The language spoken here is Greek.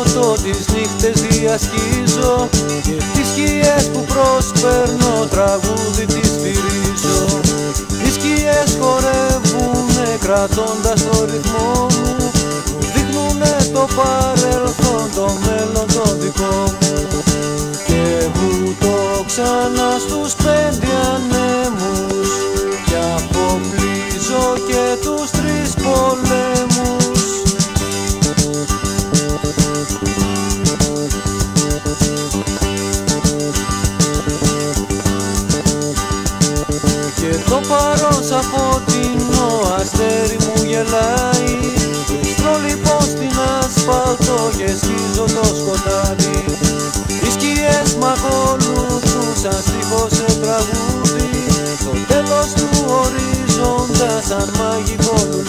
ατέλειωτο τις νύχτες διασκίζω Και τις σκιές που προσπέρνω τραγούδι τις φυρίζω Οι σκιές χορεύουνε κρατώντας Και το παρόν σαν φωτεινό αστέρι μου γελάει. Στρώ λοιπόν στην ασφάλτο και σκίζω το σκοτάδι. Οι σκιές μ' ακολουθούν σαν στίχος σε τραγούδι. Το τέλος του ορίζοντα σαν μαγικό λουλούδι